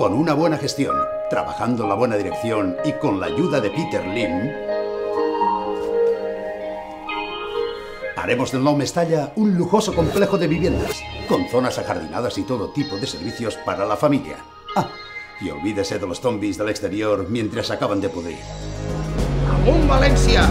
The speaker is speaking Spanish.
Con una buena gestión, trabajando en la buena dirección y con la ayuda de Peter Lim, haremos del Nou Mestalla un lujoso complejo de viviendas, con zonas ajardinadas y todo tipo de servicios para la familia. Ah, y olvídese de los zombies del exterior mientras acaban de pudrir. ¡Un Valencia!